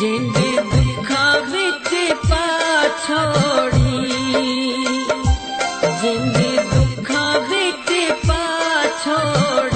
जिंदे दुखा बिच पाछोड़ी। जिंदे दुखा बिच पाछोड़ी। जी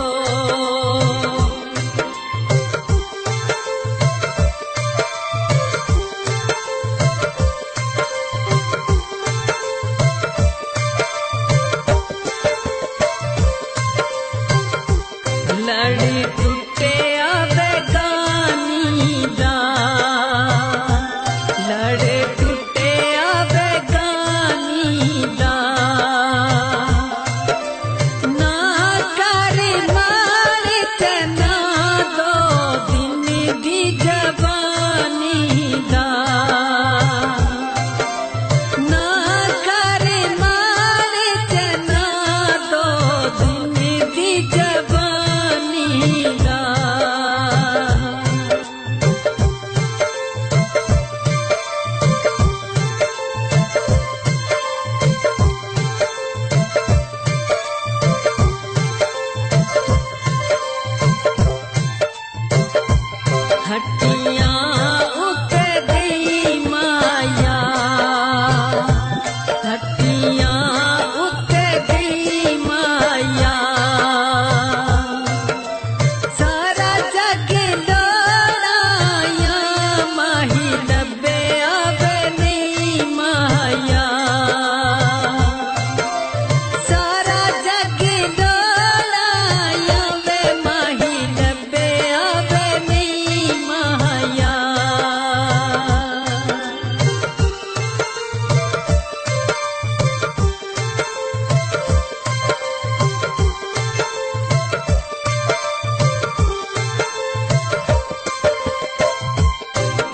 लड़े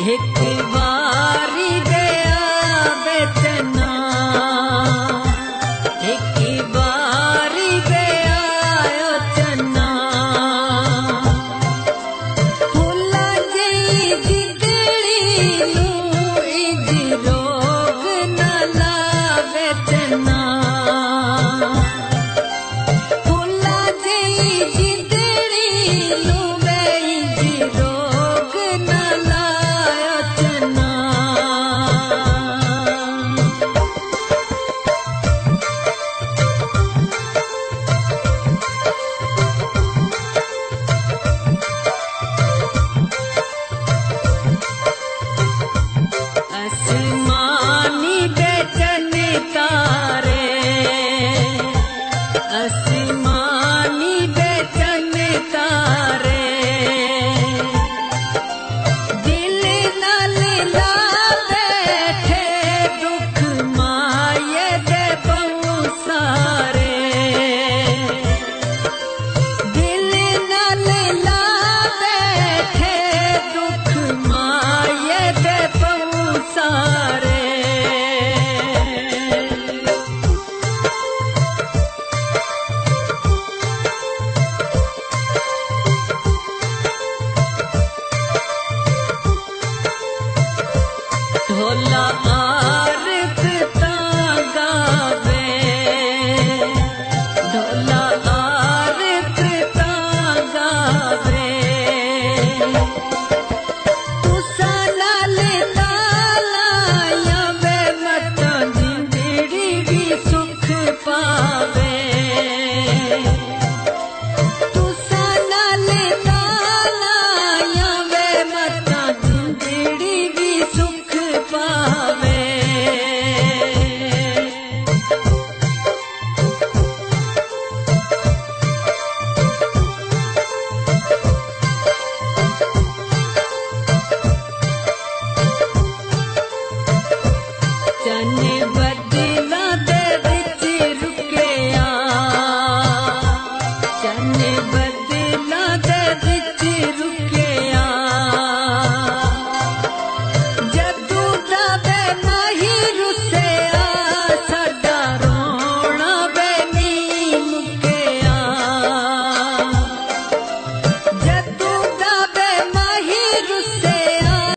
एक बार